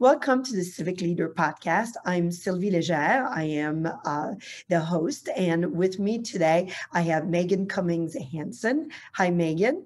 Welcome to the Civic Leader Podcast. I'm Sylvie Legere. I am uh, the host, and with me today I have Megan Cummings Hansen. Hi, Megan.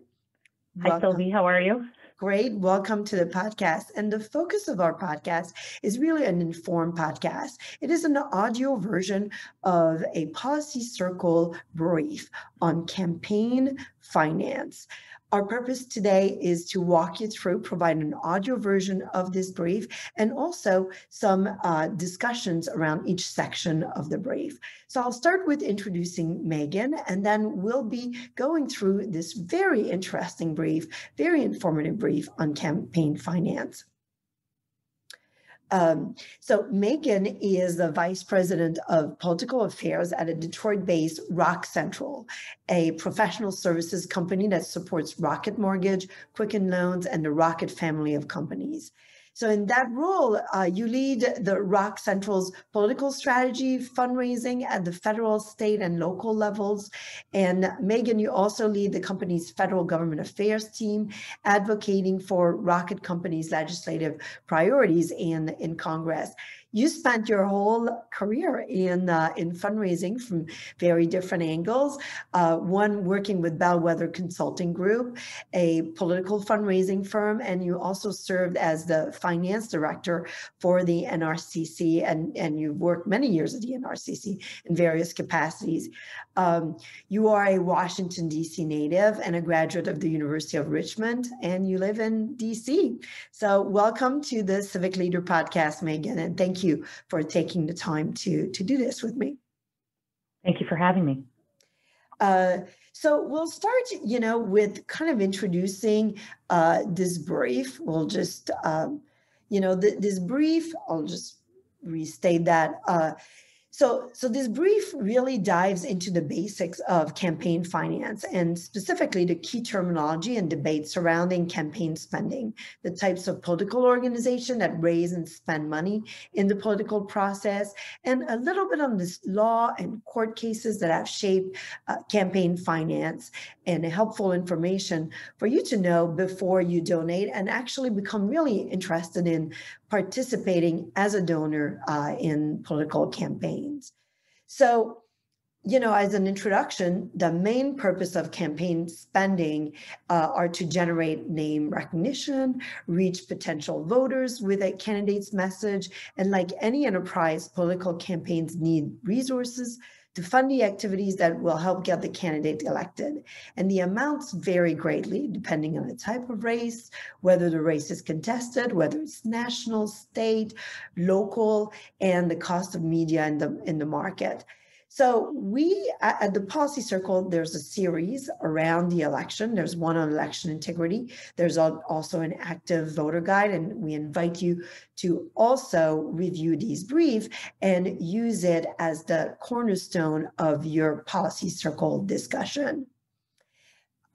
Hi, Welcome. Sylvie. How are you? Great. Welcome to the podcast. And the focus of our podcast is really an informed podcast. It is an audio version of a policy circle brief on campaign finance. Our purpose today is to walk you through, provide an audio version of this brief, and also some uh, discussions around each section of the brief. So I'll start with introducing Megan, and then we'll be going through this very interesting brief, very informative brief on campaign finance. Um, so Megan is the vice president of political affairs at a Detroit-based Rock Central, a professional services company that supports Rocket Mortgage, Quicken Loans, and the Rocket family of companies. So in that role, uh, you lead the Rock Central's political strategy, fundraising at the federal, state, and local levels. And Megan, you also lead the company's federal government affairs team, advocating for Rocket Company's legislative priorities in, in Congress you spent your whole career in uh, in fundraising from very different angles. Uh, one working with Bellwether Consulting Group, a political fundraising firm, and you also served as the finance director for the NRCC, and and you've worked many years at the NRCC in various capacities. Um, you are a Washington D.C. native and a graduate of the University of Richmond, and you live in D.C. So welcome to the Civic Leader Podcast, Megan, and thank you you for taking the time to, to do this with me. Thank you for having me. Uh, so we'll start, you know, with kind of introducing uh, this brief. We'll just, um, you know, th this brief, I'll just restate that. Uh, so, so this brief really dives into the basics of campaign finance and specifically the key terminology and debate surrounding campaign spending, the types of political organization that raise and spend money in the political process, and a little bit on this law and court cases that have shaped uh, campaign finance and helpful information for you to know before you donate and actually become really interested in participating as a donor uh, in political campaigns. So, you know, as an introduction, the main purpose of campaign spending uh, are to generate name recognition, reach potential voters with a candidate's message, and like any enterprise, political campaigns need resources, to fund the activities that will help get the candidate elected. And the amounts vary greatly depending on the type of race, whether the race is contested, whether it's national, state, local, and the cost of media in the, in the market. So we at the policy circle, there's a series around the election. There's one on election integrity. There's also an active voter guide, and we invite you to also review these brief and use it as the cornerstone of your policy circle discussion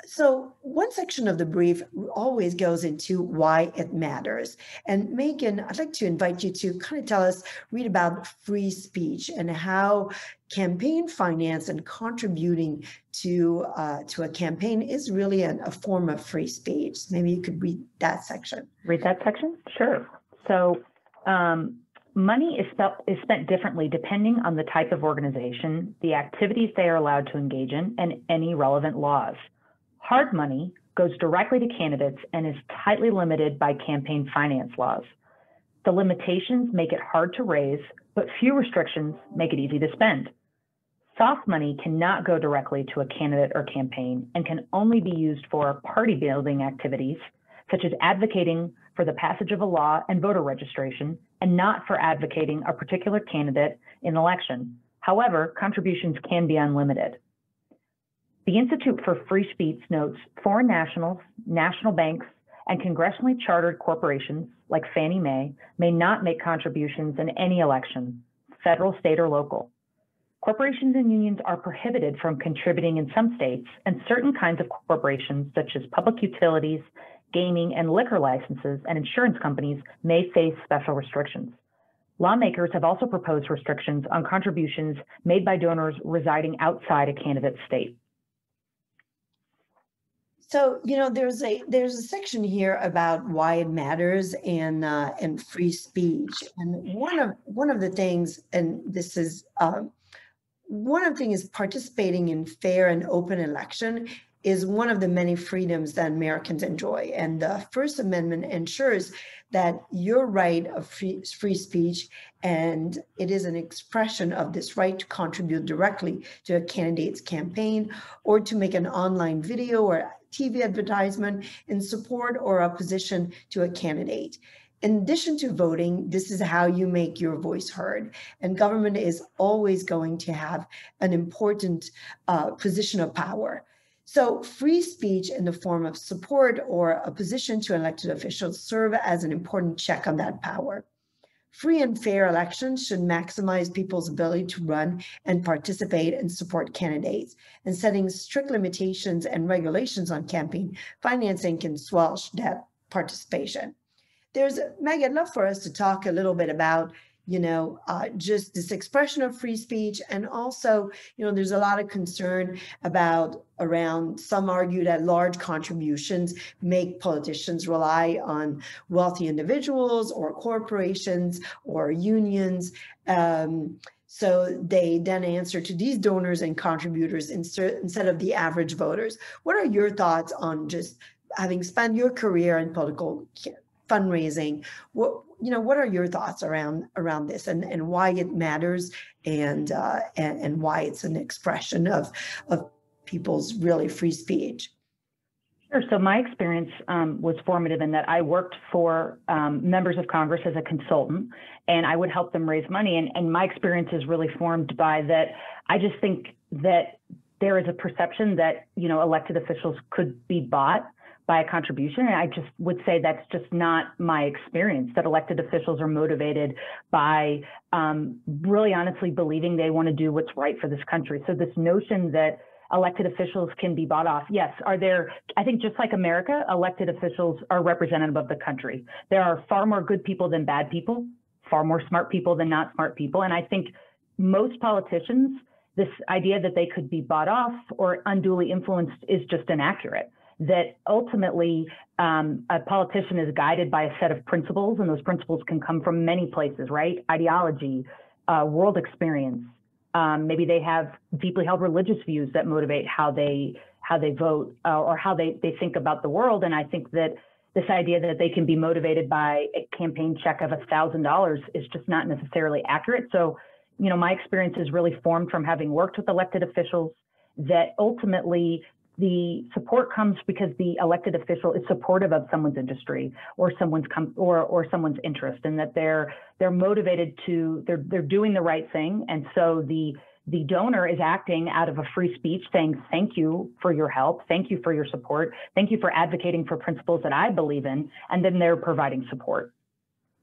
so one section of the brief always goes into why it matters. And Megan, I'd like to invite you to kind of tell us, read about free speech and how campaign finance and contributing to uh, to a campaign is really an, a form of free speech. Maybe you could read that section. Read that section? Sure. So um, money is spent, is spent differently depending on the type of organization, the activities they are allowed to engage in, and any relevant laws. Hard money goes directly to candidates and is tightly limited by campaign finance laws. The limitations make it hard to raise, but few restrictions make it easy to spend. Soft money cannot go directly to a candidate or campaign and can only be used for party building activities, such as advocating for the passage of a law and voter registration, and not for advocating a particular candidate in election. However, contributions can be unlimited. The Institute for Free Speech notes foreign nationals, national banks, and congressionally chartered corporations like Fannie Mae may not make contributions in any election, federal, state, or local. Corporations and unions are prohibited from contributing in some states, and certain kinds of corporations, such as public utilities, gaming, and liquor licenses, and insurance companies, may face special restrictions. Lawmakers have also proposed restrictions on contributions made by donors residing outside a candidate's state. So, you know, there's a there's a section here about why it matters and uh, and free speech. And one of one of the things, and this is um, one of the things is participating in fair and open election is one of the many freedoms that Americans enjoy. And the First Amendment ensures that your right of free, free speech and it is an expression of this right to contribute directly to a candidate's campaign or to make an online video or TV advertisement in support or opposition to a candidate. In addition to voting, this is how you make your voice heard. And government is always going to have an important uh, position of power. So free speech in the form of support or opposition to elected officials serve as an important check on that power. Free and fair elections should maximize people's ability to run and participate and support candidates. And setting strict limitations and regulations on campaign financing can squelch that participation. There's, Meg, I'd love for us to talk a little bit about you know, uh, just this expression of free speech. And also, you know, there's a lot of concern about around some argue that large contributions make politicians rely on wealthy individuals or corporations or unions. Um, so they then answer to these donors and contributors instead of the average voters. What are your thoughts on just having spent your career in political fundraising? What you know, what are your thoughts around around this and, and why it matters and, uh, and and why it's an expression of of people's really free speech? Sure. So my experience um, was formative in that I worked for um, members of Congress as a consultant, and I would help them raise money. And, and my experience is really formed by that. I just think that there is a perception that you know elected officials could be bought by a contribution. And I just would say that's just not my experience, that elected officials are motivated by um, really honestly believing they want to do what's right for this country. So this notion that elected officials can be bought off. Yes, are there, I think just like America, elected officials are representative of the country. There are far more good people than bad people, far more smart people than not smart people. And I think most politicians, this idea that they could be bought off or unduly influenced is just inaccurate that ultimately um, a politician is guided by a set of principles, and those principles can come from many places, right? Ideology, uh, world experience. Um, maybe they have deeply held religious views that motivate how they how they vote uh, or how they they think about the world. And I think that this idea that they can be motivated by a campaign check of a thousand dollars is just not necessarily accurate. So, you know, my experience is really formed from having worked with elected officials that ultimately the support comes because the elected official is supportive of someone's industry or someone's com- or or someone's interest and that they're they're motivated to they're they're doing the right thing. And so the the donor is acting out of a free speech saying thank you for your help. Thank you for your support. Thank you for advocating for principles that i believe in and then they're providing support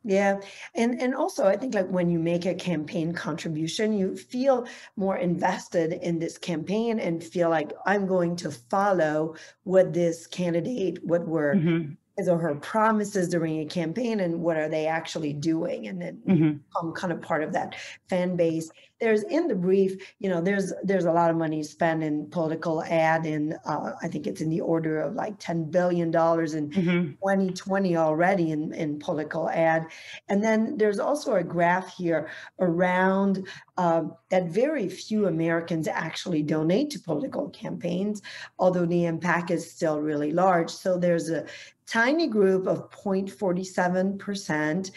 yeah. And and also I think like when you make a campaign contribution, you feel more invested in this campaign and feel like I'm going to follow what this candidate, what we're mm-hmm his or her promises during a campaign and what are they actually doing and then mm-hmm. become kind of part of that fan base there's in the brief you know there's there's a lot of money spent in political ad and uh, i think it's in the order of like 10 billion dollars in mm-hmm. 2020 already in, in political ad and then there's also a graph here around um, that very few americans actually donate to political campaigns although the impact is still really large so there's a tiny group of 0.47%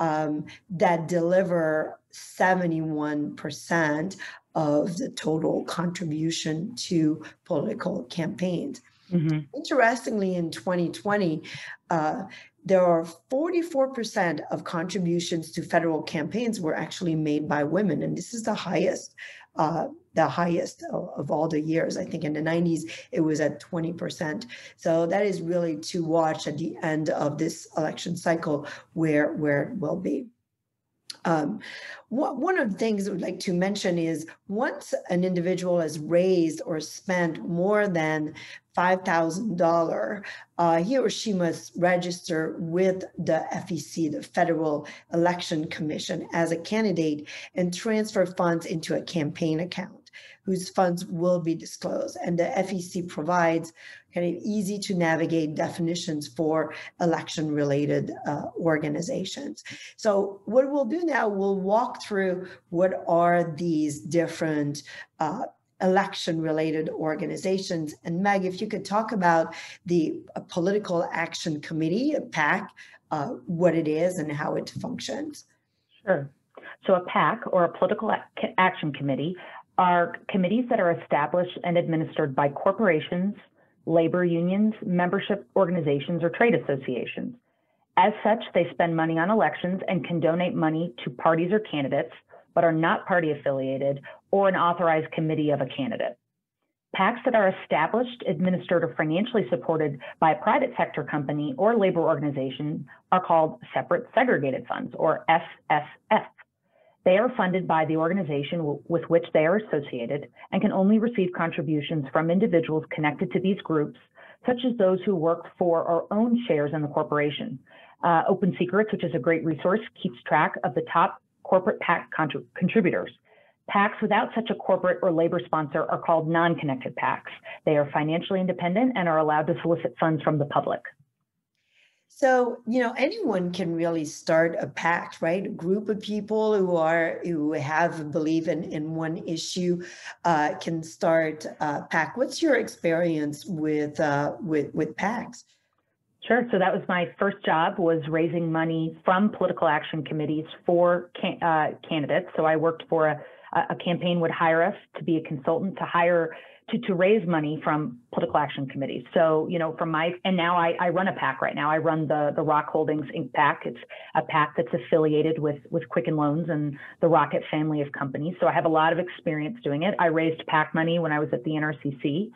um, that deliver 71% of the total contribution to political campaigns. Mm-hmm. Interestingly, in 2020, uh, there are 44% of contributions to federal campaigns were actually made by women, and this is the highest uh, the highest of, of, all the years. I think in the 90s, it was at 20%. So that is really to watch at the end of this election cycle where, where it will be. Um, one of the things I would like to mention is once an individual has raised or spent more than $5,000, uh, he or she must register with the FEC, the Federal Election Commission, as a candidate and transfer funds into a campaign account whose funds will be disclosed. And the FEC provides kind of easy to navigate definitions for election related uh, organizations. So what we'll do now, we'll walk through what are these different uh, election related organizations. And Meg, if you could talk about the uh, Political Action Committee, PAC, uh, what it is and how it functions. Sure. So a PAC or a Political Action Committee are committees that are established and administered by corporations, labor unions, membership organizations, or trade associations. As such, they spend money on elections and can donate money to parties or candidates, but are not party affiliated or an authorized committee of a candidate. PACs that are established, administered, or financially supported by a private sector company or labor organization are called separate segregated funds or SSF. They are funded by the organization with which they are associated and can only receive contributions from individuals connected to these groups, such as those who work for or own shares in the corporation. Uh, Open Secrets, which is a great resource, keeps track of the top corporate PAC contrib contributors. PACs without such a corporate or labor sponsor are called non-connected PACs. They are financially independent and are allowed to solicit funds from the public. So, you know, anyone can really start a PAC, right? A group of people who are who have a belief in, in one issue uh, can start a PAC. What's your experience with uh, with with PACs? Sure. So that was my first job was raising money from political action committees for can, uh, candidates. So I worked for a, a campaign would hire us to be a consultant to hire to, to raise money from political action committees. So, you know, from my, and now I, I run a PAC right now. I run the, the Rock Holdings Inc. PAC. It's a PAC that's affiliated with, with Quicken Loans and the Rocket family of companies. So I have a lot of experience doing it. I raised PAC money when I was at the NRCC.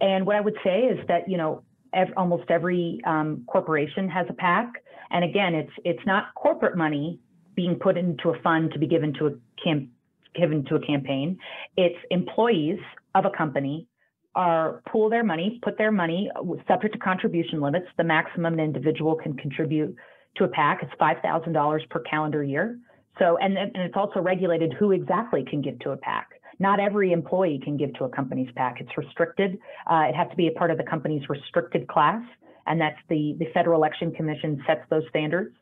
And what I would say is that, you know, ev almost every um, corporation has a PAC. And again, it's, it's not corporate money being put into a fund to be given to a camp, given to a campaign. It's employees of a company are pool their money, put their money subject to contribution limits. The maximum an individual can contribute to a PAC is $5,000 per calendar year. So, and, and it's also regulated who exactly can give to a PAC. Not every employee can give to a company's PAC. It's restricted. Uh, it has to be a part of the company's restricted class, and that's the the Federal Election Commission sets those standards.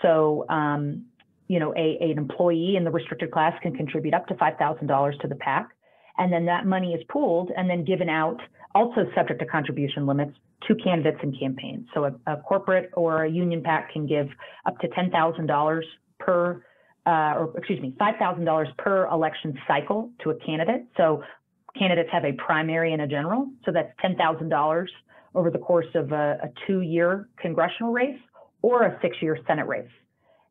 So, um, you know, a, an employee in the restricted class can contribute up to $5,000 to the PAC and then that money is pooled and then given out, also subject to contribution limits, to candidates and campaigns. So a, a corporate or a union PAC can give up to $10,000 per, uh, or excuse me, $5,000 per election cycle to a candidate. So candidates have a primary and a general. So that's $10,000 over the course of a, a two-year congressional race or a six-year Senate race.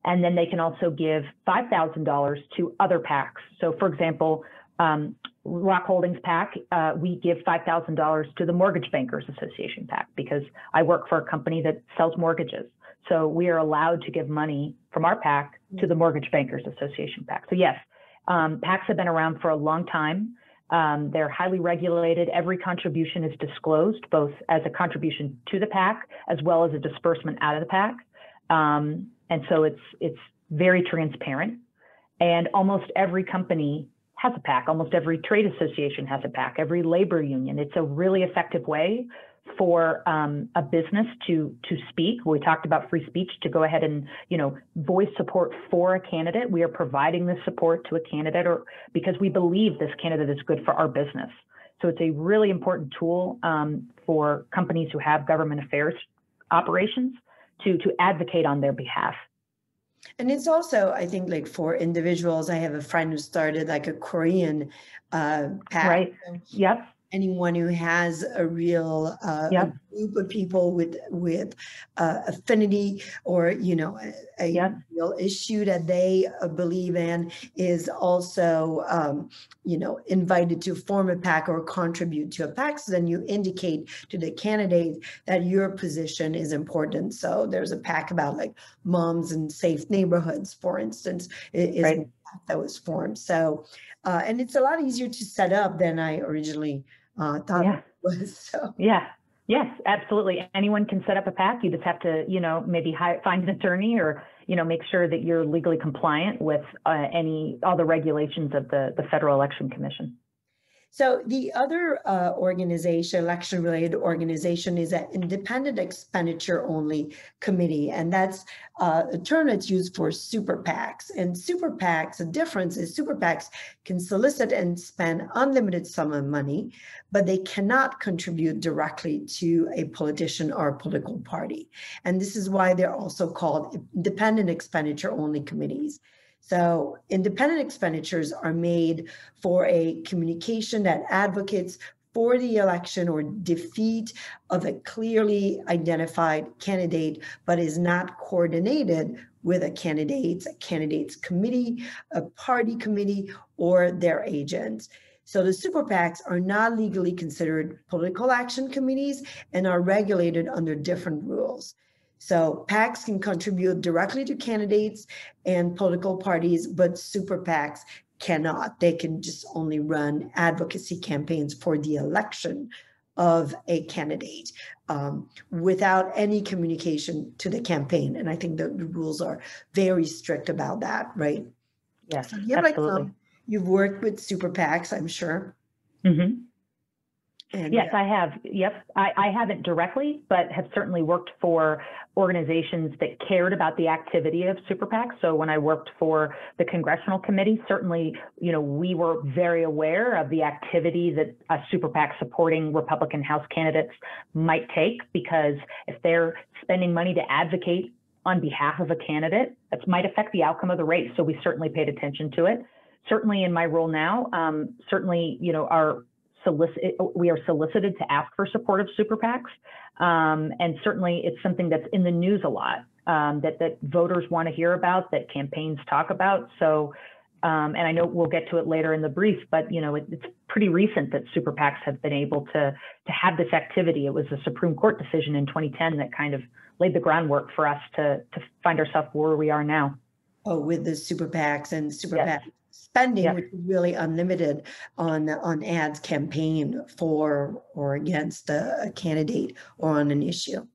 And then they can also give $5,000 to other PACs. So for example, um, Rock Holdings PAC, uh, we give $5,000 to the Mortgage Bankers Association PAC because I work for a company that sells mortgages. So we are allowed to give money from our PAC to the Mortgage Bankers Association PAC. So yes, um, PACs have been around for a long time. Um, they're highly regulated. Every contribution is disclosed, both as a contribution to the PAC as well as a disbursement out of the PAC. Um, and so it's it's very transparent. And almost every company has a PAC. Almost every trade association has a PAC, every labor union. It's a really effective way for um, a business to to speak. We talked about free speech to go ahead and you know voice support for a candidate. We are providing this support to a candidate, or because we believe this candidate is good for our business. So it's a really important tool um, for companies who have government affairs operations to to advocate on their behalf. And it's also, I think, like for individuals, I have a friend who started like a Korean uh. Right. Yep anyone who has a real uh, yep. a group of people with with uh, affinity or you know a, a yep. real issue that they uh, believe in is also um, you know invited to form a PAC or contribute to a PAC So then you indicate to the candidate that your position is important. So there's a PAC about like moms and safe neighborhoods, for instance, is right. That was formed. So uh, and it's a lot easier to set up than I originally uh, thought yeah. it was. So. Yeah. Yes, absolutely. Anyone can set up a PAC. You just have to, you know, maybe hire, find an attorney or, you know, make sure that you're legally compliant with uh, any all the regulations of the the Federal Election Commission. So the other uh, organization, election-related organization, is an independent expenditure only committee, and that's uh, a term that's used for super PACs. And super PACs, the difference is super PACs can solicit and spend unlimited sum of money, but they cannot contribute directly to a politician or a political party. And this is why they're also called independent expenditure only committees. So independent expenditures are made for a communication that advocates for the election or defeat of a clearly identified candidate, but is not coordinated with a candidate's a candidate's committee, a party committee, or their agents. So the super PACs are not legally considered political action committees and are regulated under different rules. So PACs can contribute directly to candidates and political parties, but super PACs cannot. They can just only run advocacy campaigns for the election of a candidate um, without any communication to the campaign. And I think the, the rules are very strict about that, right? Yes, So you have like absolutely. some, you've worked with super PACs, I'm sure. Mhm. And Yes, I have. Yep. I, I haven't directly, but have certainly worked for organizations that cared about the activity of super PACs. So when I worked for the congressional committee, certainly, you know, we were very aware of the activity that a super PAC supporting Republican House candidates might take, because if they're spending money to advocate on behalf of a candidate, that might affect the outcome of the race. So we certainly paid attention to it. Certainly in my role now, um, certainly, you know, our solicit, we are solicited to ask for support of super PACs. Um, and certainly it's something that's in the news a lot, um, that, that voters want to hear about, that campaigns talk about. So, um, and I know we'll get to it later in the brief, but you know, it, it's pretty recent that super PACs have been able to, to have this activity. It was a Supreme Court decision in 2010 that kind of laid the groundwork for us to, to find ourselves where we are now. oh, with the super PACs and super Yes. PAC spending, Yes. which is really unlimited on on ads campaign for or against a, a candidate or on an issue.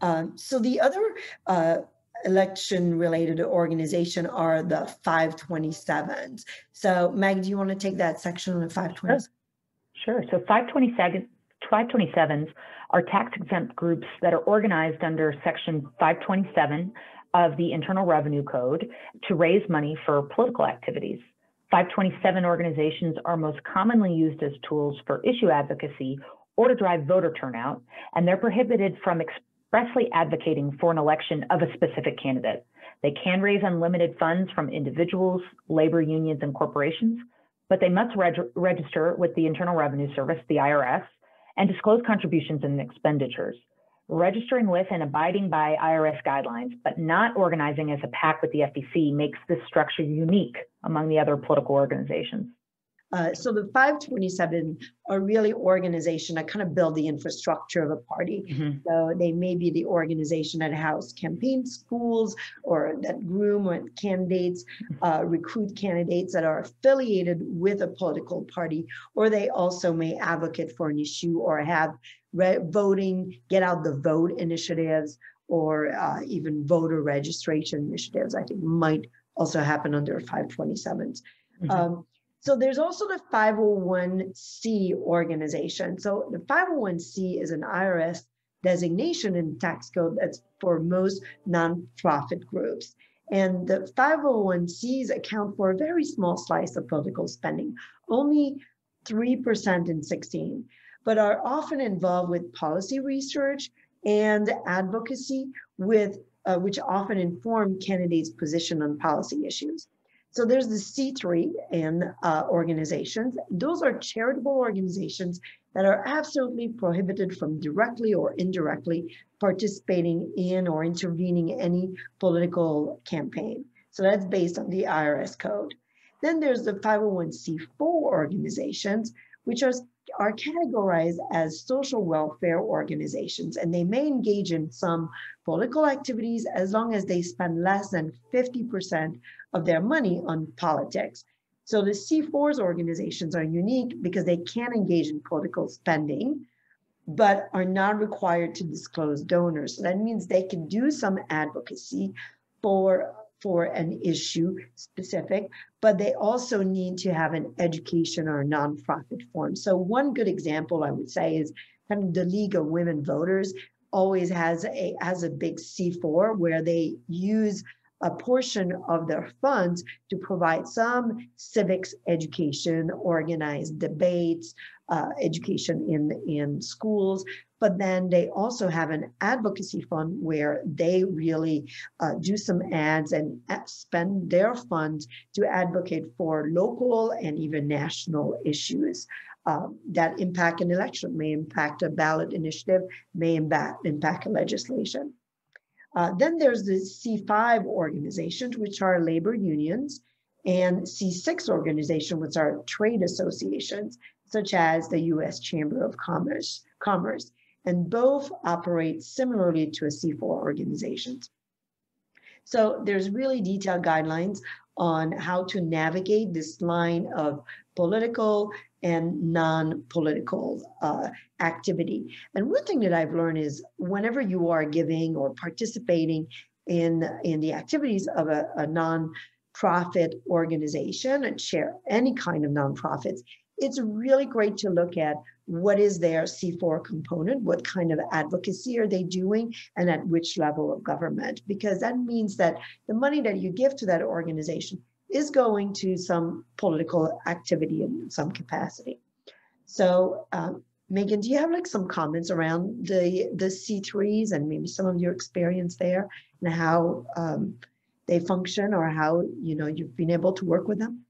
Um, so the other uh, election related organization are the 527s. So Meg, do you want to take that section on the 527? Sure. So 527, 527s are tax exempt groups that are organized under Section 527 of the Internal Revenue Code to raise money for political activities. 527 organizations are most commonly used as tools for issue advocacy or to drive voter turnout, and they're prohibited from expressly advocating for an election of a specific candidate. They can raise unlimited funds from individuals, labor unions, and corporations, but they must reg- register with the Internal Revenue Service, the IRS, and disclose contributions and expenditures. Registering with and abiding by IRS guidelines, but not organizing as a PAC with the FEC makes this structure unique among the other political organizations. Uh, so the 527 are really organization that kind of build the infrastructure of a party. Mhm. So they may be the organization that house campaign schools or that groom or candidates, uh, recruit candidates that are affiliated with a political party, or they also may advocate for an issue or have re- voting, get out the vote initiatives, or uh, even voter registration initiatives. I think might also happen under 527s. Mhm. Um, so there's also the 501c organization. So the 501c is an IRS designation in tax code that's for most nonprofit groups. And the 501cs account for a very small slice of political spending, only 3% in 16, but are often involved with policy research and advocacy with uh, which often inform candidates' position on policy issues. So there's the C3 and uh, organizations. Those are charitable organizations that are absolutely prohibited from directly or indirectly participating in or intervening any political campaign. So that's based on the IRS code. Then there's the 501c4 organizations, which are, are categorized as social welfare organizations, and they may engage in some political activities as long as they spend less than 50% of their money on politics. So the C4's organizations are unique because they can engage in political spending, but are not required to disclose donors. So that means they can do some advocacy for for an issue specific, but they also need to have an education or a nonprofit form. So one good example I would say is kind of the League of Women Voters always has a has a big C4 where they use a portion of their funds to provide some civics education, organized debates, uh, education in, in schools. But then they also have an advocacy fund where they really uh, do some ads and spend their funds to advocate for local and even national issues. Um, that impact an election, may impact a ballot initiative, may impact, impact legislation. Uh, then there's the C5 organizations, which are labor unions, and C6 organizations, which are trade associations, such as the U.S. Chamber of Commerce. Commerce, and both operate similarly to a C4 organizations. So there's really detailed guidelines on how to navigate this line of political and non-political uh, activity. And one thing that I've learned is whenever you are giving or participating in, in the activities of a, a non-profit organization and share any kind of nonprofits, it's really great to look at what is their C4 component, what kind of advocacy are they doing, and at which level of government, because that means that the money that you give to that organization is going to some political activity in some capacity. So, um, Megan, do you have like some comments around the the C3s and maybe some of your experience there and how um, they function or how you know you've been able to work with them?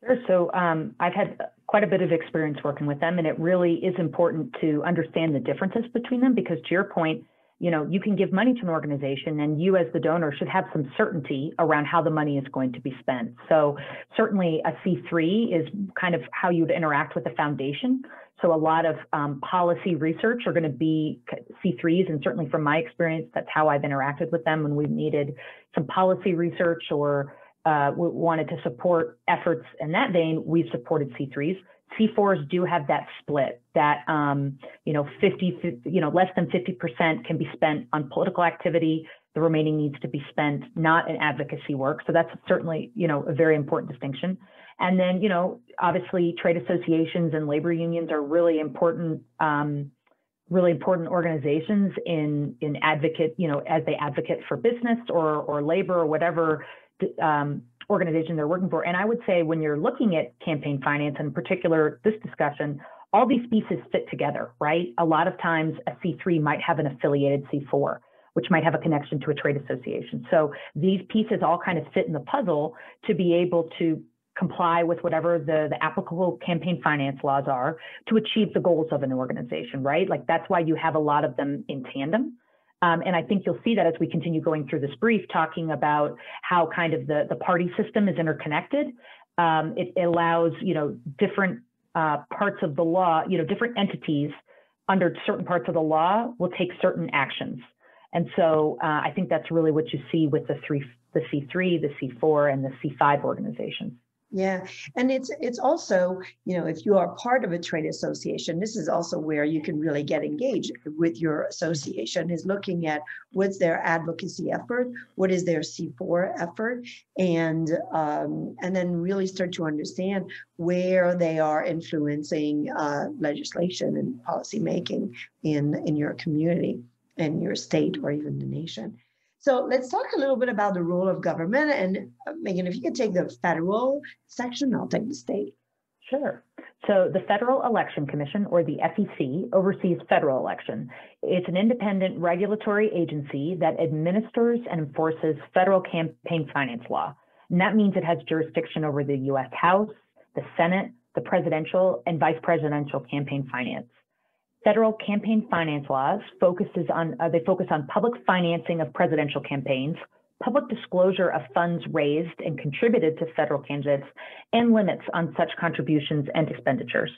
Sure. So um, I've had quite a bit of experience working with them, and it really is important to understand the differences between them because, to your point, you know, you can give money to an organization and you as the donor should have some certainty around how the money is going to be spent. So certainly a C3 is kind of how you'd interact with a foundation. So a lot of um, policy research are going to be C3s, and certainly from my experience, that's how I've interacted with them when we've needed some policy research or uh, wanted to support efforts in that vein. We've supported C3s. C4s do have that split that, um, you know, 50, you know, less than 50% can be spent on political activity. The remaining needs to be spent not in advocacy work. So that's certainly, you know, a very important distinction. And then, you know, obviously trade associations and labor unions are really important, um, really important organizations in, in advocate, you know, as they advocate for business or, or labor or whatever um, organization they're working for. And I would say when you're looking at campaign finance, in particular this discussion, all these pieces fit together, right? A lot of times a C3 might have an affiliated C4, which might have a connection to a trade association. So these pieces all kind of fit in the puzzle to be able to comply with whatever the, the applicable campaign finance laws are to achieve the goals of an organization, right? Like that's why you have a lot of them in tandem. Um, and I think you'll see that as we continue going through this brief, talking about how kind of the, the party system is interconnected. Um, it, allows, you know, different uh, parts of the law, you know, different entities under certain parts of the law will take certain actions. And so uh, I think that's really what you see with the three, the C3, the C4, and the C5 organizations. Yeah, and it's it's also you know if you are part of a trade association, this is also where you can really get engaged with your association. Is looking at what's their advocacy effort, what is their C4 effort, and um, and then really start to understand where they are influencing uh, legislation and policy making in in your community, in your state, or even the nation. So let's talk a little bit about the role of government. And uh, Megan, if you could take the federal section, I'll take the state. Sure. So the Federal Election Commission, or the FEC, oversees federal election. It's an independent regulatory agency that administers and enforces federal campaign finance law. And that means it has jurisdiction over the U.S. House, the Senate, the presidential, and vice presidential campaign finance federal campaign finance laws focuses on uh, they focus on public financing of presidential campaigns, public disclosure of funds raised and contributed to federal candidates, and limits on such contributions and expenditures.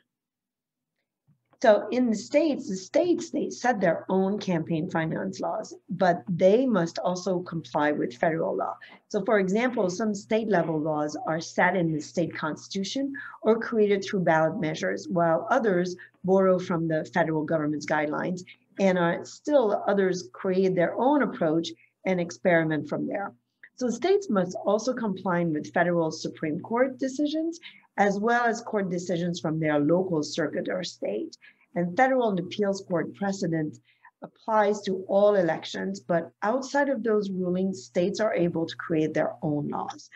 So in the states, the states they set their own campaign finance laws, but they must also comply with federal law. So for example, some state level laws are set in the state constitution or created through ballot measures, while others borrow from the federal government's guidelines and are still others create their own approach and experiment from there. So states must also comply with federal Supreme Court decisions, as well as court decisions from their local circuit or state. And federal and appeals court precedent applies to all elections, but outside of those rulings, states are able to create their own laws.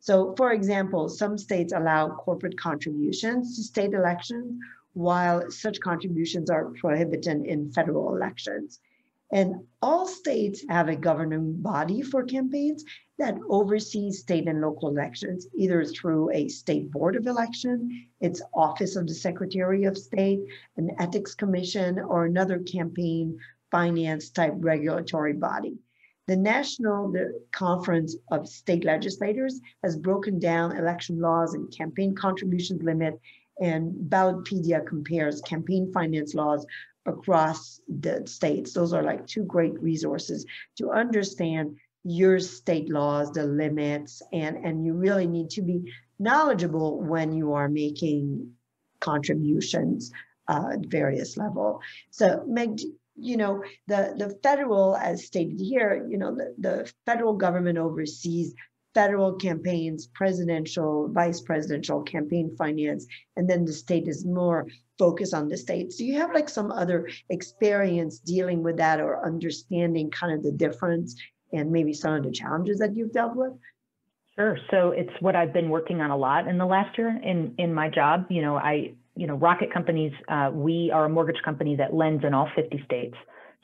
So for example, some states allow corporate contributions to state elections, while such contributions are prohibited in federal elections. And all states have a governing body for campaigns that oversees state and local elections, either through a state board of election, its office of the secretary of state, an ethics commission, or another campaign finance type regulatory body. The National Conference of State Legislatures has broken down election laws and campaign contributions limit, and Ballotpedia compares campaign finance laws across the states. Those are like two great resources to understand your state laws, the limits, and, and you really need to be knowledgeable when you are making contributions uh, at various level. So Meg, you know, the, the federal, as stated here, you know, the, the federal government oversees federal campaigns, presidential, vice presidential campaign finance, and then the state is more focused on the states. Do you have like some other experience dealing with that or understanding kind of the difference and maybe some of the challenges that you've dealt with? Sure. So it's what I've been working on a lot in the last year in in my job. You know, I you know, Rocket Companies, uh, we are a mortgage company that lends in all 50 states.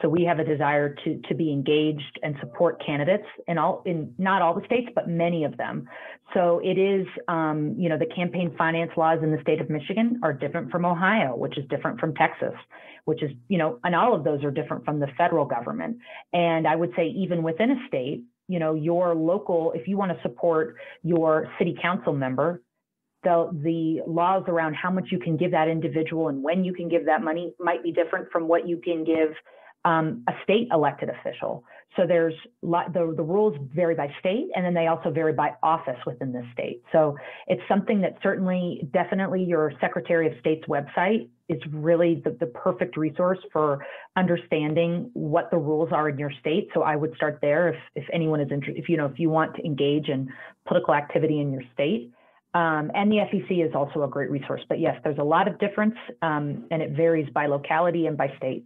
So we have a desire to to be engaged and support candidates in all in not all the states, but many of them. So it is, um, you know, the campaign finance laws in the state of Michigan are different from Ohio, which is different from Texas, which is, you know, and all of those are different from the federal government. And I would say even within a state, you know, your local, if you want to support your city council member, the, the laws around how much you can give that individual and when you can give that money might be different from what you can give um, a state elected official. So there's the, the rules vary by state and then they also vary by office within the state. So it's something that certainly, definitely your Secretary of State's website is really the, the perfect resource for understanding what the rules are in your state. So I would start there if, if anyone is interested, if you know, if you want to engage in political activity in your state. Um, and the FEC is also a great resource. But yes, there's a lot of difference um, and it varies by locality and by state.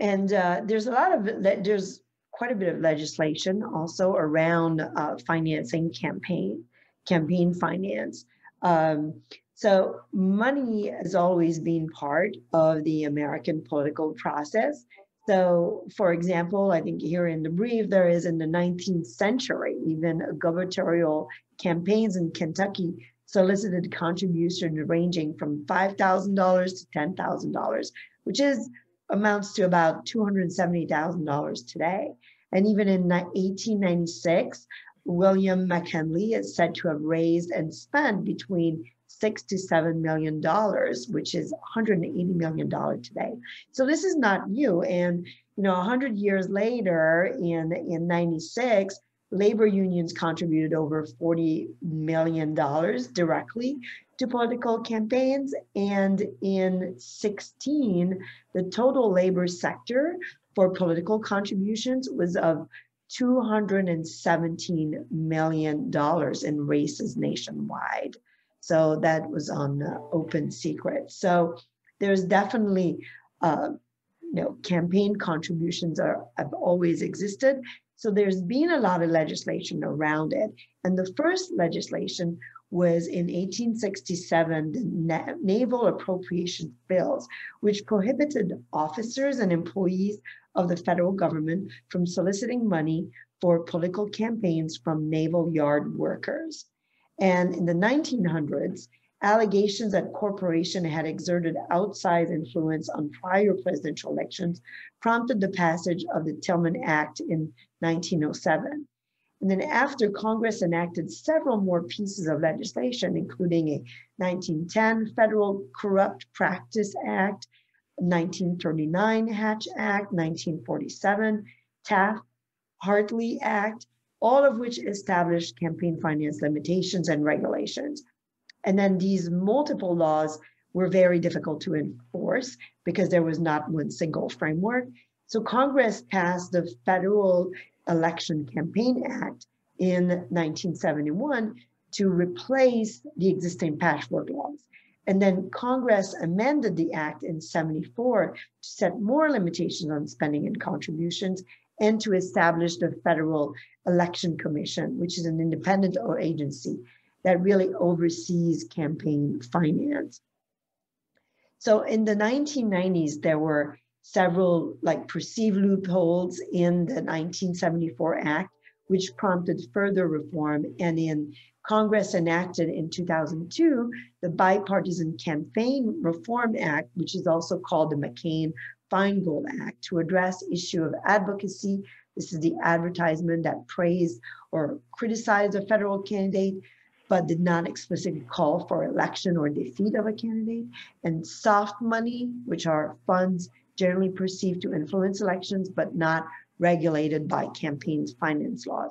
And uh, there's a lot of, that there's quite a bit of legislation also around uh, financing campaign, campaign finance. Um, so money has always been part of the American political process. So for example, I think here in the brief, there is in the 19th century, even gubernatorial campaigns in Kentucky solicited contributions ranging from $5,000 to $10,000, which is amounts to about $270,000 today. And even in 1896, William McKinley is said to have raised and spent between six to seven million dollars, which is 180 million dollars today. So this is not new. And you know, 100 years later, in in 96, labor unions contributed over 40 million dollars directly to political campaigns. And in 16, the total labor sector for political contributions was of $217 million in races nationwide. So that was on Open Secret. So there's definitely, uh, you know, campaign contributions are have always existed. So there's been a lot of legislation around it. And the first legislation was in 1867 the Na Naval Appropriations Bills, which prohibited officers and employees of the federal government from soliciting money for political campaigns from naval yard workers. And in the 1900s, allegations that corporation had exerted outside influence on prior presidential elections prompted the passage of the Tillman Act in 1907. And then after Congress enacted several more pieces of legislation, including a 1910 Federal Corrupt Practice Act, 1939 Hatch Act, 1947 Taft-Hartley Act, all of which established campaign finance limitations and regulations. And then these multiple laws were very difficult to enforce because there was not one single framework. So Congress passed the Federal Election Campaign Act in 1971 to replace the existing patchwork laws. And then Congress amended the act in 74 to set more limitations on spending and contributions and to establish the Federal Election Commission, which is an independent agency that really oversees campaign finance. So in the 1990s, there were several like perceived loopholes in the 1974 Act, which prompted further reform. And in Congress enacted in 2002 the Bipartisan Campaign Reform Act, which is also called the McCain Feingold Act, to address issue of advocacy. This is the advertisement that praised or criticized a federal candidate, but did not explicitly call for election or defeat of a candidate. And soft money, which are funds generally perceived to influence elections, but not regulated by campaigns finance laws.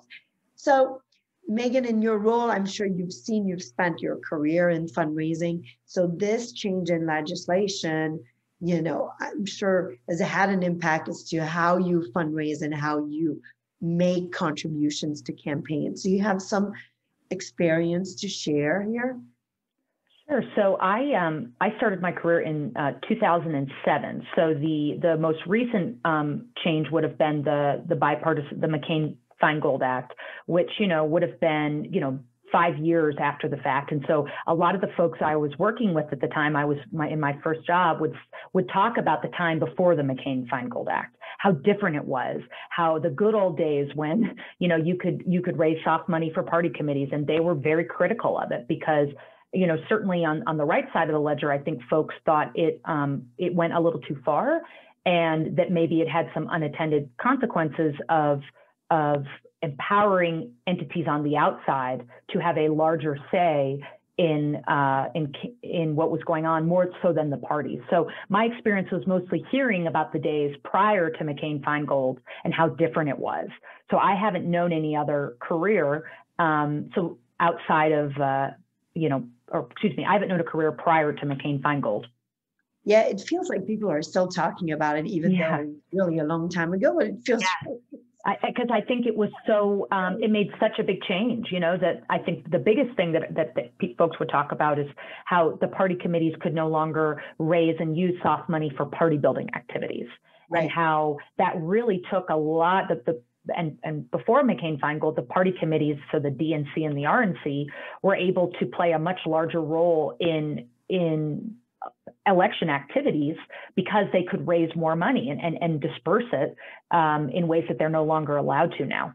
So Megan, in your role, I'm sure you've seen, you've spent your career in fundraising. So this change in legislation, you know, I'm sure has had an impact as to how you fundraise and how you make contributions to campaigns. So you have some experience to share here. Sure. So I um, I started my career in uh, 2007. So the the most recent um, change would have been the the bipartisan the McCain Feingold Act, which, you know, would have been, you know, five years after the fact. And so a lot of the folks I was working with at the time I was my, in my first job would would talk about the time before the McCain Feingold Act, how different it was, how the good old days when, you know, you could you could raise soft money for party committees and they were very critical of it because you know, certainly on, on the right side of the ledger, I think folks thought it um, it went a little too far, and that maybe it had some unattended consequences of of empowering entities on the outside to have a larger say in uh, in in what was going on more so than the parties. So my experience was mostly hearing about the days prior to McCain Feingold and how different it was. So I haven't known any other career. Um, so outside of uh, you know, or excuse me, I haven't known a career prior to McCain Feingold. Yeah, it feels like people are still talking about it, even yeah. though really a long time ago. But it feels yeah because I, I, think it was so um, it made such a big change you know that i think the biggest thing that, that, that folks would talk about is how the party committees could no longer raise and use soft money for party building activities right. and how that really took a lot of the and, and before McCain Feingold, the party committees, so the DNC and the RNC, were able to play a much larger role in in election activities because they could raise more money and, and, and disperse it um, in ways that they're no longer allowed to now.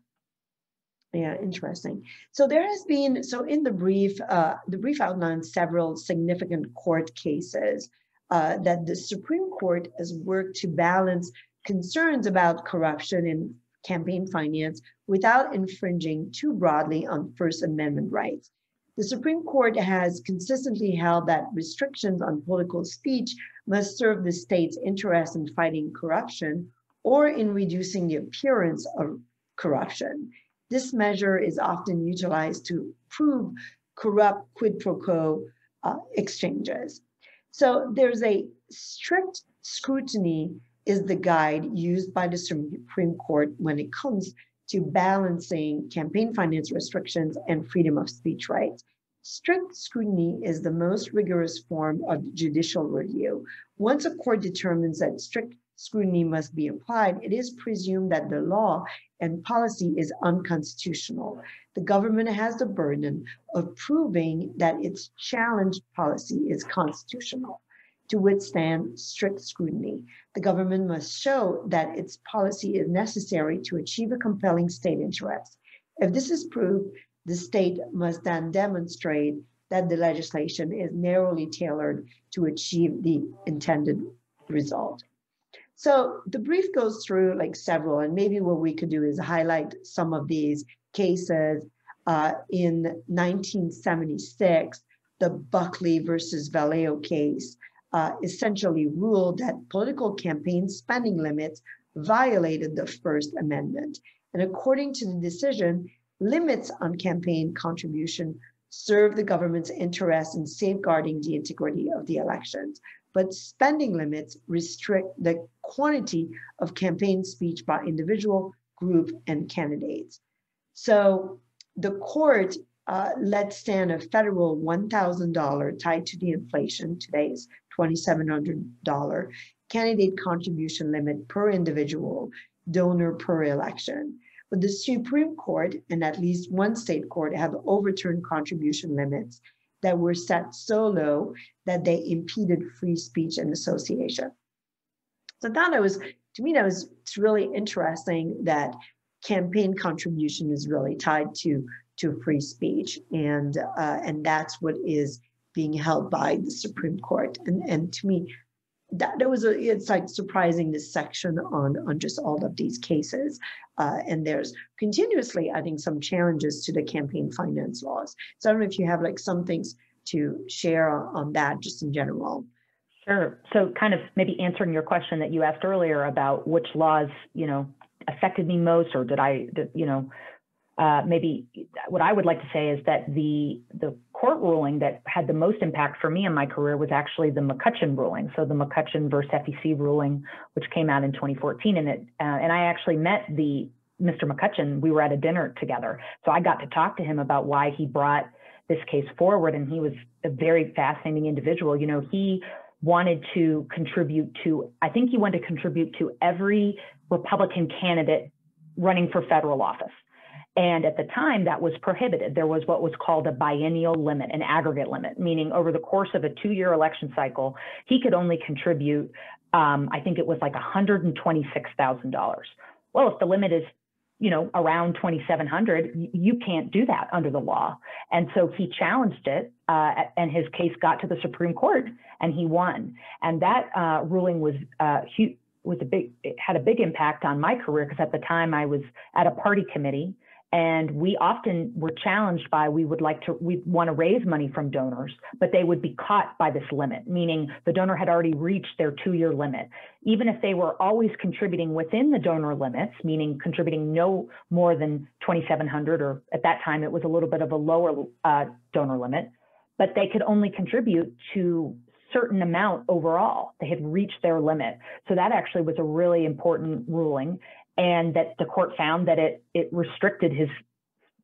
Yeah, interesting. So there has been, so in the brief, uh, the brief outlines several significant court cases uh, that the Supreme Court has worked to balance concerns about corruption in campaign finance without infringing too broadly on First Amendment rights. The Supreme Court has consistently held that restrictions on political speech must serve the state's interest in fighting corruption or in reducing the appearance of corruption. This measure is often utilized to prove corrupt quid pro quo uh, exchanges. So there's a strict scrutiny is the guide used by the Supreme Court when it comes to balancing campaign finance restrictions and freedom of speech rights. Strict scrutiny is the most rigorous form of judicial review. Once a court determines that strict scrutiny must be applied, it is presumed that the law and policy is unconstitutional. The government has the burden of proving that its challenged policy is constitutional to withstand strict scrutiny. The government must show that its policy is necessary to achieve a compelling state interest. If this is proved, the state must then demonstrate that the legislation is narrowly tailored to achieve the intended result. So the brief goes through like several, and maybe what we could do is highlight some of these cases. Uh, in 1976, the Buckley versus Valeo case uh, essentially ruled that political campaign spending limits violated the First Amendment. And according to the decision, limits on campaign contribution serve the government's interest in safeguarding the integrity of the elections. But spending limits restrict the quantity of campaign speech by individual group and candidates. So the court uh, let stand a federal $1,000 tied to the inflation, today's $2,700 candidate contribution limit per individual donor per election. But the Supreme Court and at least one state court have overturned contribution limits that were set so low that they impeded free speech and association. So it was, to me, that was it's really interesting that campaign contribution is really tied to to free speech, and uh, and that's what is being held by the Supreme Court. And and to me, that, that was a, it's like surprising this section on on just all of these cases. Uh, and there's continuously i think some challenges to the campaign finance laws. So i don't know if you have like some things to share on, on that just in general. Sure. So kind of maybe answering your question that you asked earlier about which laws you know affected me most or did i you know uh, maybe what I would like to say is that the the court ruling that had the most impact for me in my career was actually the McCutcheon ruling. So the McCutcheon versus FEC ruling, which came out in 2014, and it uh, and I actually met the Mr. McCutcheon. We were at a dinner together, so I got to talk to him about why he brought this case forward, and he was a very fascinating individual. You know, he wanted to contribute to. I think he wanted to contribute to every Republican candidate running for federal office. And at the time, that was prohibited. There was what was called a biennial limit, an aggregate limit, meaning over the course of a two year election cycle, he could only contribute, um, I think it was like $126,000. Well, if the limit is you know around 2700 you can't do that under the law and so he challenged it uh, and his case got to the supreme court and he won and that uh, ruling was uh, was a big had a big impact on my career because at the time I was at a party committee and we often were challenged by we would like to we want to raise money from donors but they would be caught by this limit meaning the donor had already reached their two year limit. Even if they were always contributing within the donor limits meaning contributing no more than 2700 or at that time it was a little bit of a lower uh, donor limit but they could only contribute to certain amount overall. They had reached their limit. So that actually was a really important ruling and that the court found that it it restricted his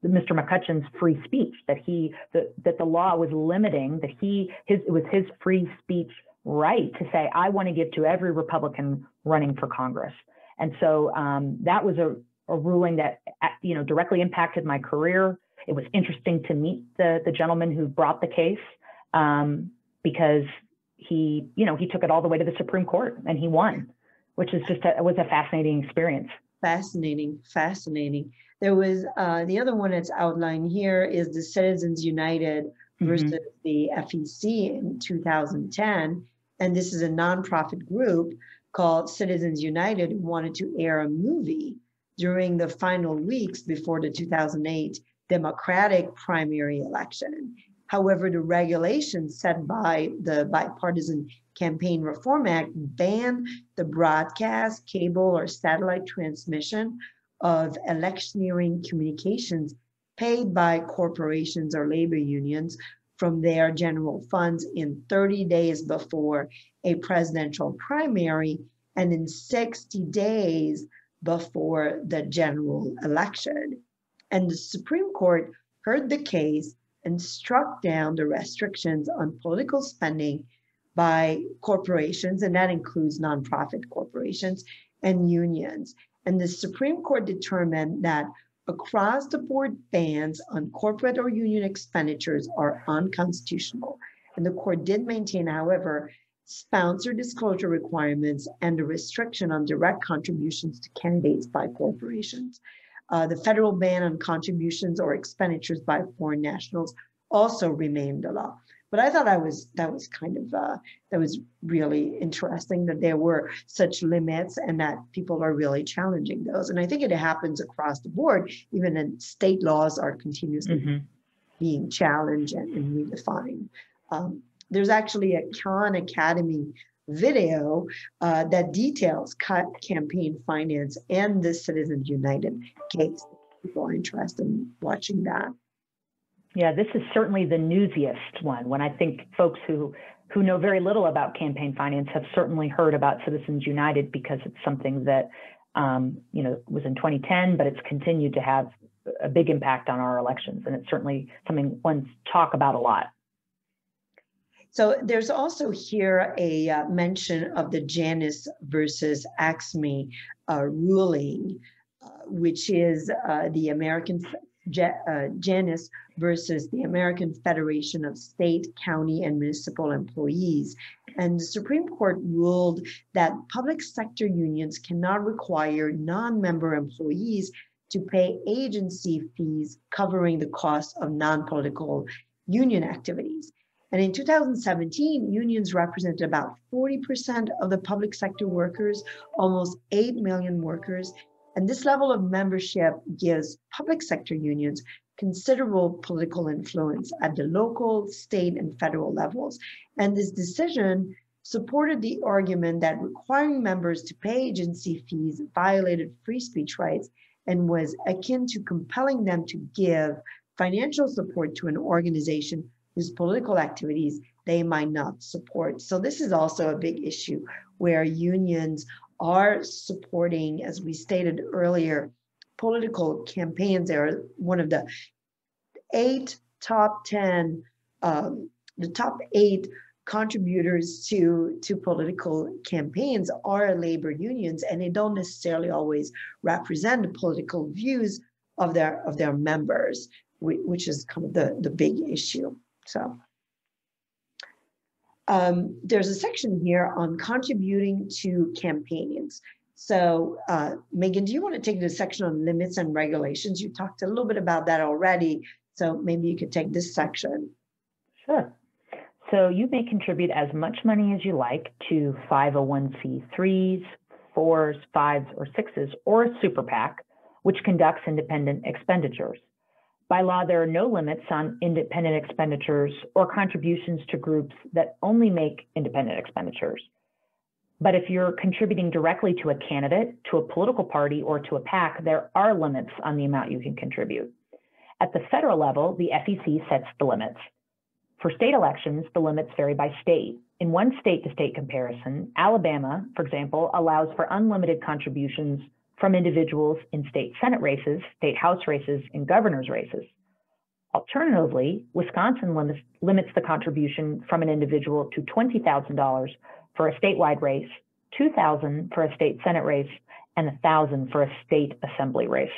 Mr. McCutcheon's free speech, that he the, that the law was limiting that he his it was his free speech right to say I want to give to every Republican running for Congress, and so um, that was a, a ruling that you know directly impacted my career. It was interesting to meet the the gentleman who brought the case um, because he you know he took it all the way to the Supreme Court and he won which is just a, was a fascinating experience. Fascinating, fascinating. There was uh, the other one that's outlined here is the Citizens United versus mm-hmm. the FEC in 2010. And this is a nonprofit group called Citizens United who wanted to air a movie during the final weeks before the 2008 Democratic primary election. However, the regulations set by the Bipartisan Campaign Reform Act ban the broadcast, cable, or satellite transmission of electioneering communications paid by corporations or labor unions from their general funds in 30 days before a presidential primary and in 60 days before the general election. And the Supreme Court heard the case and struck down the restrictions on political spending by corporations, and that includes nonprofit corporations and unions. And the Supreme Court determined that across the board bans on corporate or union expenditures are unconstitutional. And the court did maintain, however, sponsor disclosure requirements and a restriction on direct contributions to candidates by corporations. Uh, the federal ban on contributions or expenditures by foreign nationals also remained a law but I thought I was that was kind of uh, that was really interesting that there were such limits and that people are really challenging those. And I think it happens across the board, even in state laws are continuously mm-hmm. being challenged and, and redefined. Um, there's actually a Khan Academy video uh, that details campaign finance and the Citizens United case. People are interested in watching that. Yeah, this is certainly the newsiest one. When I think folks who who know very little about campaign finance have certainly heard about Citizens United because it's something that um, you know, was in 2010, but it's continued to have a big impact on our elections. And it's certainly something one talk about a lot. So there's also here a uh, mention of the Janus versus AFSCME uh, ruling, uh, which is uh, the American uh, Janus versus the American Federation of State, County, and Municipal Employees. And the Supreme Court ruled that public sector unions cannot require non-member employees to pay agency fees covering the cost of non-political union activities. And in 2017, unions represented about 40% of the public sector workers, almost 8 million workers. And this level of membership gives public sector unions considerable political influence at the local, state, and federal levels. And this decision supported the argument that requiring members to pay agency fees violated free speech rights and was akin to compelling them to give financial support to an organization political activities they might not support. So this is also a big issue where unions are supporting, as we stated earlier, political campaigns. They are one of the eight top 10, um, the top eight contributors to, to political campaigns are labor unions, and they don't necessarily always represent the political views of their, of their members, which is kind of the, the big issue. So um, there's a section here on contributing to campaigns. So uh, Megan, do you want to take the section on limits and regulations? You talked a little bit about that already. So maybe you could take this section. Sure. So you may contribute as much money as you like to 501c3s, fours, fives, or sixes, or a super PAC, which conducts independent expenditures. By law, there are no limits on independent expenditures or contributions to groups that only make independent expenditures. But if you're contributing directly to a candidate, to a political party, or to a PAC, there are limits on the amount you can contribute. At the federal level, the FEC sets the limits. For state elections, the limits vary by state. In one state to state comparison, Alabama, for example, allows for unlimited contributions from individuals in state Senate races, state House races, and governor's races. Alternatively, Wisconsin limits, limits the contribution from an individual to $20,000 for a statewide race, 2,000 for a state Senate race, and 1,000 for a state assembly race.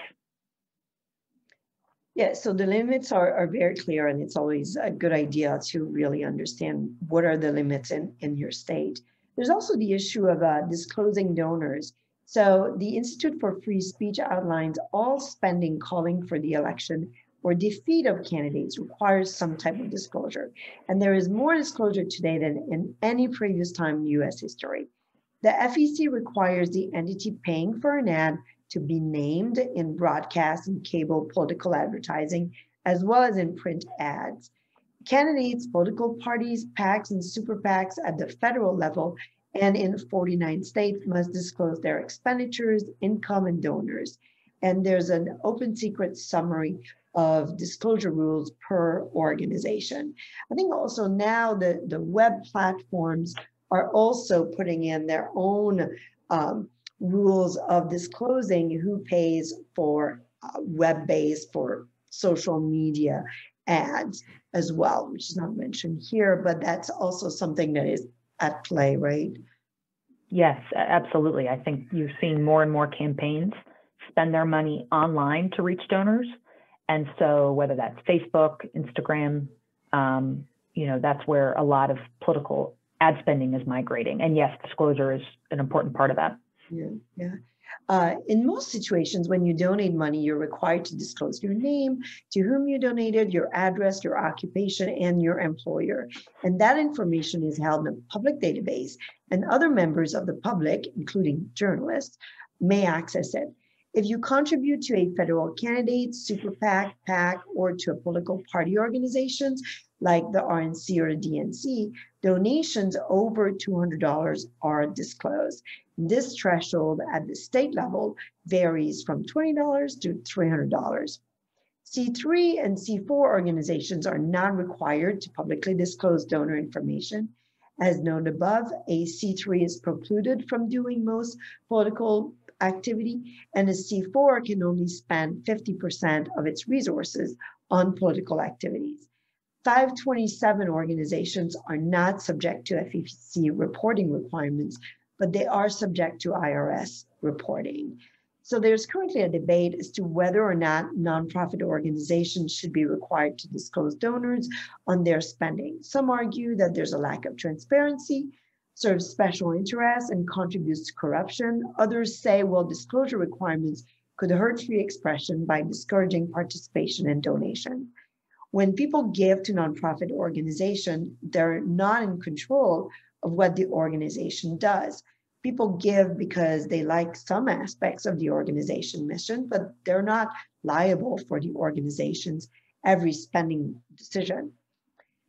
Yeah, so the limits are, are very clear, and it's always a good idea to really understand what are the limits in, in your state. There's also the issue of uh, disclosing donors. So the Institute for Free Speech outlines all spending calling for the election or defeat of candidates requires some type of disclosure. And there is more disclosure today than in any previous time in US history. The FEC requires the entity paying for an ad to be named in broadcast and cable political advertising, as well as in print ads. Candidates, political parties, PACs, and super PACs at the federal level and in 49 states must disclose their expenditures, income, and donors. And there's an open secret summary of disclosure rules per organization. I think also now the, the web platforms are also putting in their own um, rules of disclosing who pays for uh, web-based, for social media ads as well, which is not mentioned here, but that's also something that is at play, right? Yes, absolutely. I think you've seen more and more campaigns spend their money online to reach donors. And so whether that's Facebook, Instagram, um, you know, that's where a lot of political ad spending is migrating. And yes, disclosure is an important part of that. Yeah, yeah. Uh, in most situations, when you donate money, you're required to disclose your name, to whom you donated, your address, your occupation, and your employer. And that information is held in a public database, and other members of the public, including journalists, may access it. If you contribute to a federal candidate, super PAC, PAC, or to a political party organizations like the RNC or DNC, donations over $200 are disclosed. This threshold at the state level varies from $20 to $300. C3 and C4 organizations are not required to publicly disclose donor information. As noted above, a C3 is precluded from doing most political activity, and a C4 can only spend 50% of its resources on political activities. 527 organizations are not subject to FEC reporting requirements, but they are subject to IRS reporting. So there's currently a debate as to whether or not nonprofit organizations should be required to disclose donors on their spending. Some argue that there's a lack of transparency, serves special interests, and contributes to corruption. Others say, well, disclosure requirements could hurt free expression by discouraging participation and donation. When people give to nonprofit organization, they're not in control of what the organization does people give because they like some aspects of the organization mission, but they're not liable for the organization's every spending decision.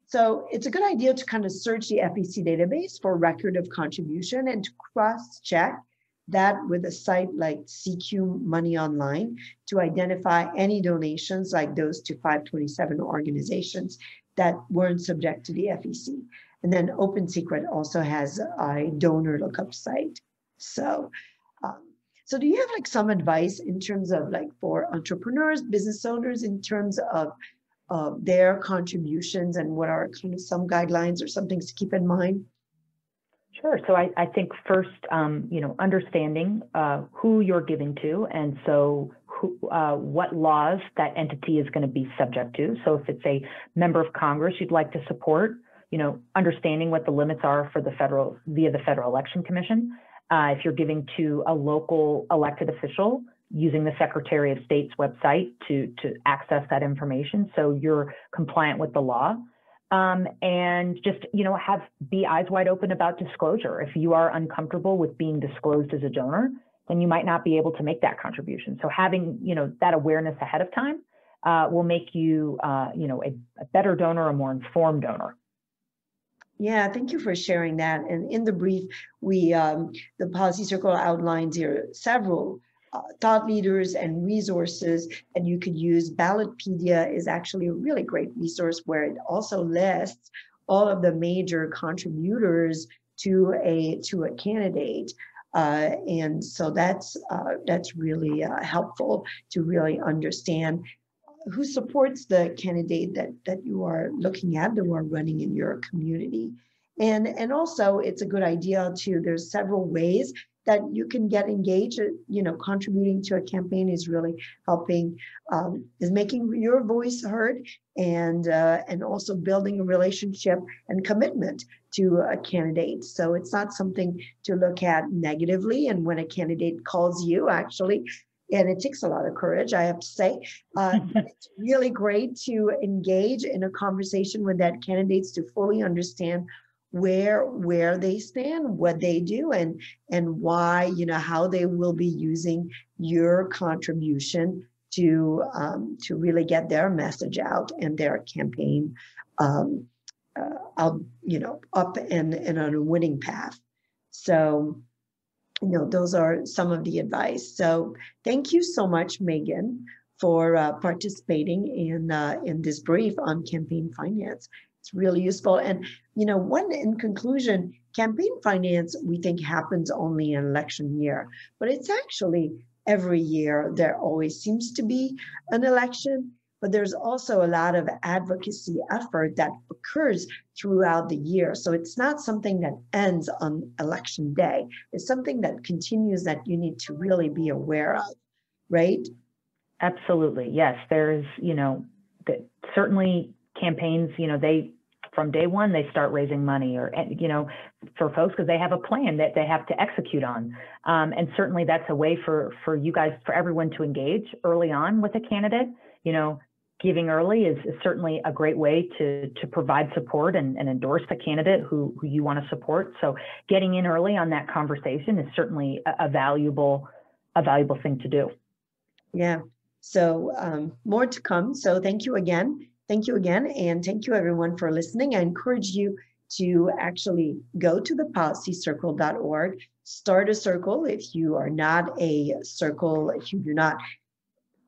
So it's a good idea to kind of search the FEC database for record of contribution and to cross-check that with a site like CQ Money Online to identify any donations like those to 527 organizations that weren't subject to the FEC. And then Open Secret also has a donor lookup site. So, um, so do you have like some advice in terms of like for entrepreneurs, business owners, in terms of uh, their contributions and what are kind of some guidelines or some things to keep in mind? Sure. So I, I think first, um, you know, understanding uh, who you're giving to, and so who, uh, what laws that entity is going to be subject to. So if it's a member of Congress you'd like to support, you know, understanding what the limits are for the federal via the Federal Election Commission. Uh, if you're giving to a local elected official, using the Secretary of State's website to to access that information, so you're compliant with the law. Um, and just you know have be eyes wide open about disclosure. If you are uncomfortable with being disclosed as a donor, then you might not be able to make that contribution. So having you know that awareness ahead of time uh, will make you uh, you know a, a better donor, a more informed donor. Yeah, thank you for sharing that. And in the brief, we um, the policy circle outlines here several uh, thought leaders and resources and you could use. Ballotpedia is actually a really great resource where it also lists all of the major contributors to a to a candidate. Uh, and so that's uh, that's really uh, helpful to really understand who supports the candidate that that you are looking at that are running in your community and and also it's a good idea to there's several ways that you can get engaged uh, you know contributing to a campaign is really helping um, is making your voice heard and uh, and also building a relationship and commitment to a candidate so it's not something to look at negatively and when a candidate calls you actually and it takes a lot of courage, I have to say. Uh, it's really great to engage in a conversation with that candidates to fully understand where where they stand, what they do, and and why you know how they will be using your contribution to um, to really get their message out and their campaign um, uh, out, you know up and and on a winning path. So you know, those are some of the advice. So thank you so much, Megan, for uh, participating in uh, in this brief on campaign finance. It's really useful. And you know, one in conclusion, campaign finance we think happens only in election year, but it's actually every year there always seems to be an election but there's also a lot of advocacy effort that occurs throughout the year. So it's not something that ends on election day. It's something that continues that you need to really be aware of, right? Absolutely. Yes. There's, you know, that certainly campaigns, you know, they, from day one, they start raising money or, you know, for folks because they have a plan that they have to execute on. Um, and certainly that's a way for, for you guys, for everyone to engage early on with a candidate you know, giving early is, is, certainly a great way to, to provide support and, and endorse the candidate who, who you want to support. So getting in early on that conversation is certainly a, a valuable, a valuable thing to do. Yeah. So um, more to come. So thank you again. Thank you again. And thank you everyone for listening. I encourage you to actually go to the policycircle.org, start a circle if you are not a circle, if you do not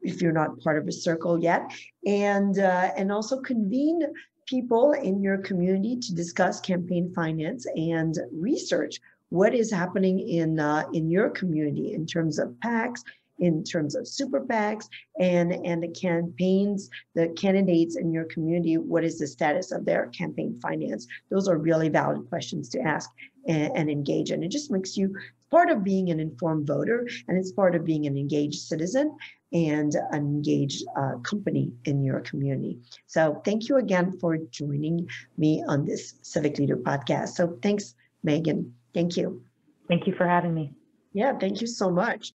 if you're not part of a circle yet, and uh, and also convene people in your community to discuss campaign finance and research what is happening in uh, in your community in terms of PACs, in terms of super PACs, and and the campaigns, the candidates in your community. What is the status of their campaign finance? Those are really valid questions to ask and, and engage in. It just makes you part of being an informed voter, and it's part of being an engaged citizen and an engaged uh, company in your community. So thank you again for joining me on this Civic Leader podcast. So thanks, Megan. Thank you. Thank you for having me. Yeah, thank you so much.